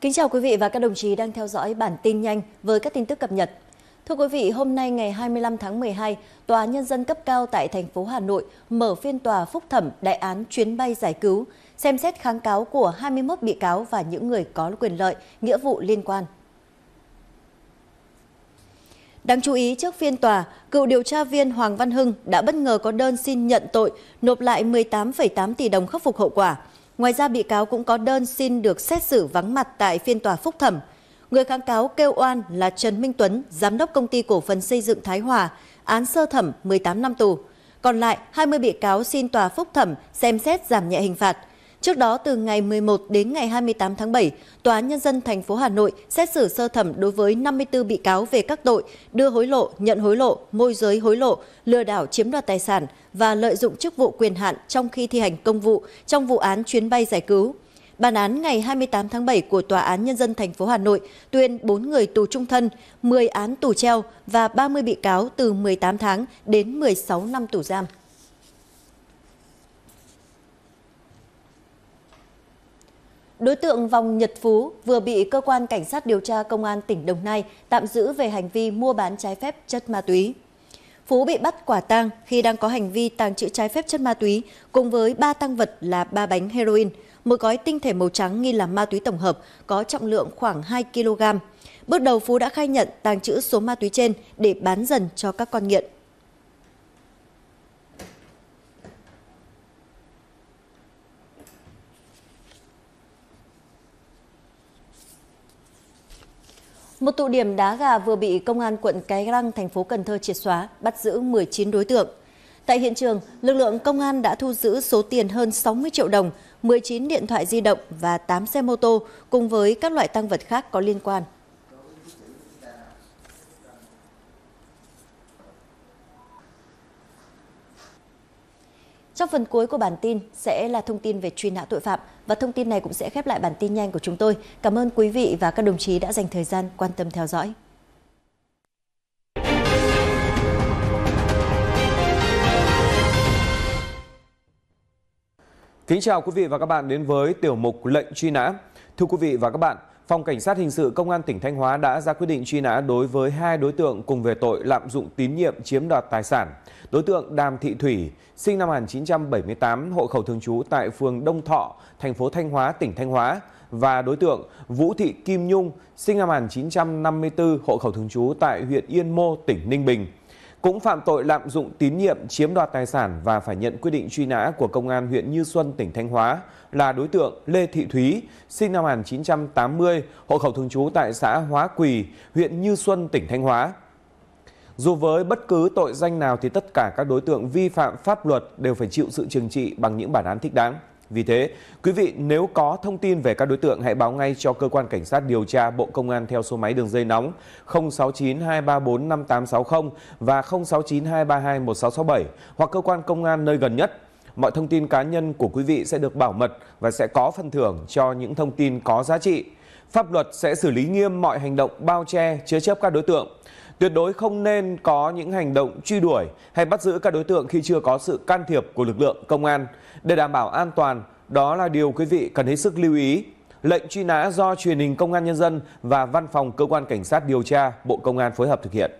Kính chào quý vị và các đồng chí đang theo dõi bản tin nhanh với các tin tức cập nhật. Thưa quý vị, hôm nay ngày 25 tháng 12, Tòa Nhân dân cấp cao tại thành phố Hà Nội mở phiên tòa phúc thẩm đại án chuyến bay giải cứu, xem xét kháng cáo của 21 bị cáo và những người có quyền lợi, nghĩa vụ liên quan. Đáng chú ý trước phiên tòa, cựu điều tra viên Hoàng Văn Hưng đã bất ngờ có đơn xin nhận tội, nộp lại 18,8 tỷ đồng khắc phục hậu quả. Ngoài ra bị cáo cũng có đơn xin được xét xử vắng mặt tại phiên tòa phúc thẩm. Người kháng cáo kêu oan là Trần Minh Tuấn, giám đốc công ty cổ phần xây dựng Thái Hòa, án sơ thẩm 18 năm tù. Còn lại 20 bị cáo xin tòa phúc thẩm xem xét giảm nhẹ hình phạt. Trước đó từ ngày 11 đến ngày 28 tháng 7, Tòa án Nhân dân thành phố Hà Nội xét xử sơ thẩm đối với 54 bị cáo về các tội đưa hối lộ, nhận hối lộ, môi giới hối lộ, lừa đảo chiếm đoạt tài sản và lợi dụng chức vụ quyền hạn trong khi thi hành công vụ trong vụ án chuyến bay giải cứu. Bản án ngày 28 tháng 7 của Tòa án Nhân dân thành phố Hà Nội tuyên 4 người tù trung thân, 10 án tù treo và 30 bị cáo từ 18 tháng đến 16 năm tù giam. Đối tượng Vòng Nhật Phú vừa bị cơ quan cảnh sát điều tra công an tỉnh Đồng Nai tạm giữ về hành vi mua bán trái phép chất ma túy. Phú bị bắt quả tang khi đang có hành vi tàng trữ trái phép chất ma túy cùng với ba tăng vật là ba bánh heroin, một gói tinh thể màu trắng nghi là ma túy tổng hợp có trọng lượng khoảng 2 kg. Bước đầu Phú đã khai nhận tàng trữ số ma túy trên để bán dần cho các con nghiện. Một tụ điểm đá gà vừa bị công an quận Cái Răng, thành phố Cần Thơ triệt xóa, bắt giữ 19 đối tượng. Tại hiện trường, lực lượng công an đã thu giữ số tiền hơn 60 triệu đồng, 19 điện thoại di động và 8 xe mô tô cùng với các loại tăng vật khác có liên quan. Trong phần cuối của bản tin sẽ là thông tin về truy nã tội phạm và thông tin này cũng sẽ khép lại bản tin nhanh của chúng tôi. Cảm ơn quý vị và các đồng chí đã dành thời gian quan tâm theo dõi. Kính chào quý vị và các bạn đến với tiểu mục lệnh truy nã. Thưa quý vị và các bạn, Phòng Cảnh sát Hình sự Công an tỉnh Thanh Hóa đã ra quyết định truy nã đối với hai đối tượng cùng về tội lạm dụng tín nhiệm chiếm đoạt tài sản. Đối tượng Đàm Thị Thủy, sinh năm 1978, hộ khẩu thường trú tại phường Đông Thọ, thành phố Thanh Hóa, tỉnh Thanh Hóa và đối tượng Vũ Thị Kim Nhung, sinh năm 1954, hộ khẩu thường trú tại huyện Yên Mô, tỉnh Ninh Bình cũng phạm tội lạm dụng tín nhiệm chiếm đoạt tài sản và phải nhận quyết định truy nã của công an huyện Như Xuân tỉnh Thanh Hóa là đối tượng Lê Thị Thúy, sinh năm 1980, hộ khẩu thường trú tại xã Hóa Quỳ, huyện Như Xuân tỉnh Thanh Hóa. Dù với bất cứ tội danh nào thì tất cả các đối tượng vi phạm pháp luật đều phải chịu sự trừng trị bằng những bản án thích đáng. Vì thế, quý vị nếu có thông tin về các đối tượng hãy báo ngay cho cơ quan cảnh sát điều tra Bộ Công an theo số máy đường dây nóng 069 234 5860 và 069 232 1667 hoặc cơ quan công an nơi gần nhất. Mọi thông tin cá nhân của quý vị sẽ được bảo mật và sẽ có phần thưởng cho những thông tin có giá trị. Pháp luật sẽ xử lý nghiêm mọi hành động bao che, chứa chấp các đối tượng. Tuyệt đối không nên có những hành động truy đuổi hay bắt giữ các đối tượng khi chưa có sự can thiệp của lực lượng công an. Để đảm bảo an toàn, đó là điều quý vị cần hết sức lưu ý. Lệnh truy nã do truyền hình Công an Nhân dân và Văn phòng Cơ quan Cảnh sát điều tra Bộ Công an phối hợp thực hiện.